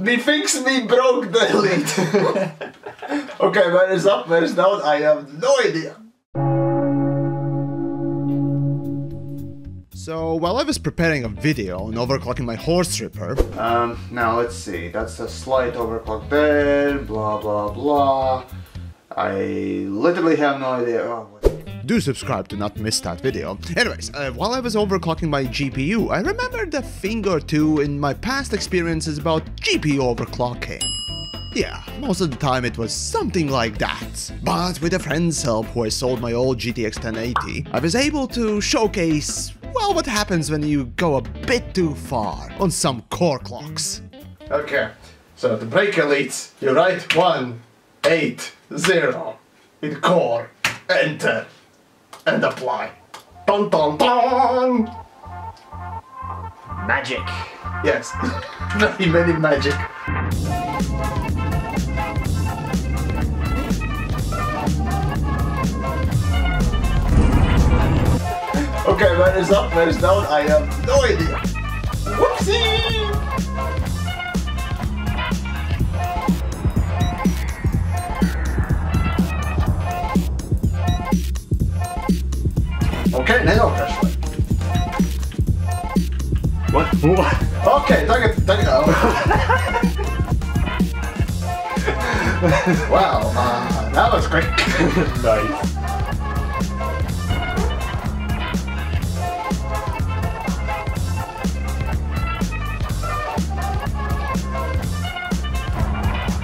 Me fix me broke the elite. okay, where is up, where is down? I have no idea. So while I was preparing a video on overclocking my horse ripper, Um, now let's see. That's a slight overclock there, blah blah blah. I literally have no idea. Oh, what- do subscribe to not miss that video. Anyways, uh, while I was overclocking my GPU, I remembered a thing or two in my past experiences about GPU overclocking. Yeah, most of the time it was something like that. But with a friend's help who I sold my old GTX 1080, I was able to showcase, well, what happens when you go a bit too far on some core clocks. Okay, so the break elites, you write one, eight, zero in core, enter, and apply. Dun dun dun! Magic. Yes, very many magic. Okay, is up, is down? I have no idea. Whoopsie! Okay, now flashlight. What? What? Okay, take it, take it out. wow, uh, that was quick. nice.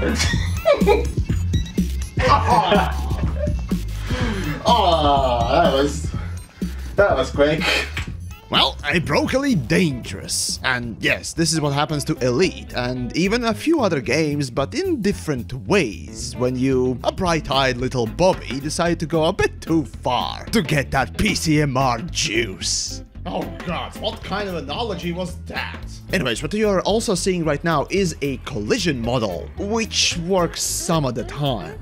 oh, that was that was quick. Well, I broke Elite Dangerous. And yes, this is what happens to Elite and even a few other games, but in different ways when you, a bright-eyed little Bobby, decide to go a bit too far to get that PCMR juice. Oh god, what kind of analogy was that? Anyways, what you're also seeing right now is a collision model, which works some of the time.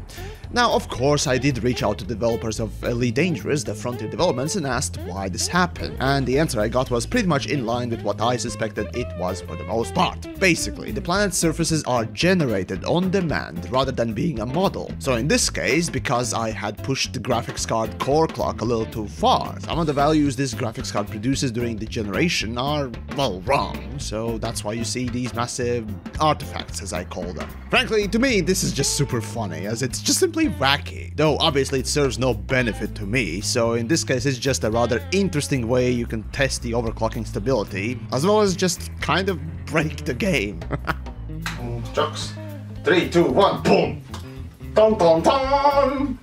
Now, of course, I did reach out to developers of Elite Dangerous, the Frontier Developments, and asked why this happened, and the answer I got was pretty much in line with what I suspected it was for the most part. Basically, the planet's surfaces are generated on demand rather than being a model. So in this case, because I had pushed the graphics card core clock a little too far, some of the values this graphics card produces during the generation are, well, wrong, so that's why you see these massive artifacts, as I call them. Frankly, to me, this is just super funny, as it's just simply wacky. Though obviously it serves no benefit to me, so in this case it's just a rather interesting way you can test the overclocking stability, as well as just kind of break the game. Jocks. Three, two, one, boom! Dun dun dun!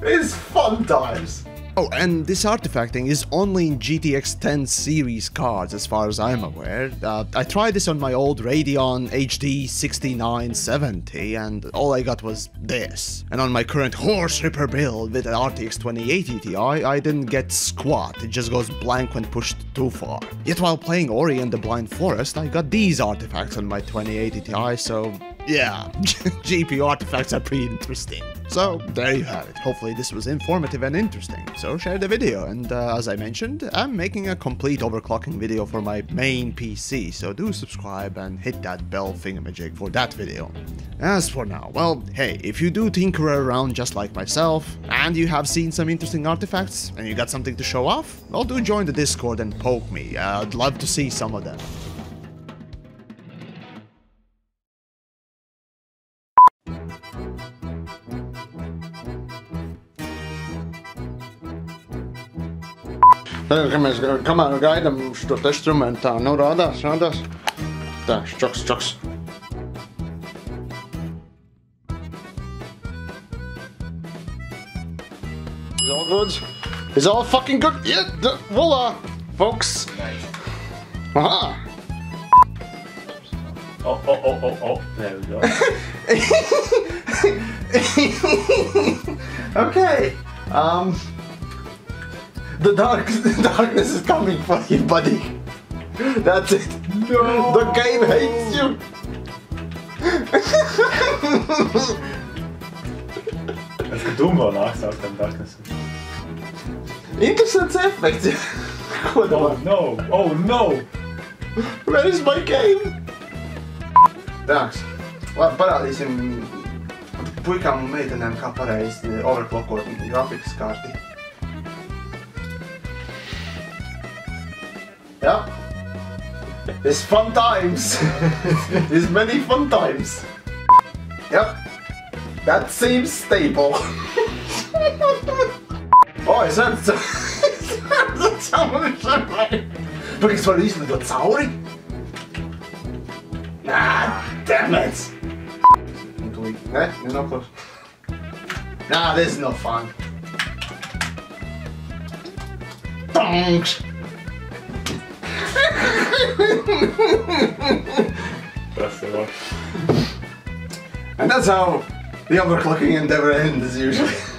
It's fun times. Oh, and this artifacting is only in GTX 10 series cards as far as I'm aware. Uh, I tried this on my old Radeon HD 6970 and all I got was this. And on my current Horse Ripper build with an RTX 2080 Ti, I didn't get squat, it just goes blank when pushed too far. Yet while playing Ori and the Blind Forest, I got these artifacts on my 2080 Ti, so yeah, GPU artifacts are pretty interesting. So there you have it. Hopefully this was informative and interesting. So share the video and uh, as I mentioned, I'm making a complete overclocking video for my main PC, so do subscribe and hit that bell thingamajig for that video. As for now, well, hey, if you do tinker around just like myself, and you have seen some interesting artifacts, and you got something to show off, well do join the Discord and poke me. I'd love to see some of them. Tagad, kad mēs kamēr gaidām šo instrumentu, tā, nu rādās, rādās. Tā, čoks, čoks. Is all good? Is all fucking good? Yeah, voila, folks. Aha. Oh, oh, oh, oh, oh. There we go. okay. Um. The dark, the darkness is coming for you, buddy. That's it. No. The game hates you. Es ka dumbo nāksāk tam darkness. Interesants efekts. Ko Oh no, oh no! Where is my game? Tāks. Labi, parādīsim puikām un meitenēm, kā pareizi overclockot grafikas karti. Jā. It's fun times. It's many fun times. Yep. That seems stable. oh, es redzu, es redzu cauri šai. Pagaid, es varu izlidot cauri? Damn it. Un tu, ne. Nah, this is no fun. Donks. Tas ir labi. And that's how the overclocking endeavor ends usually.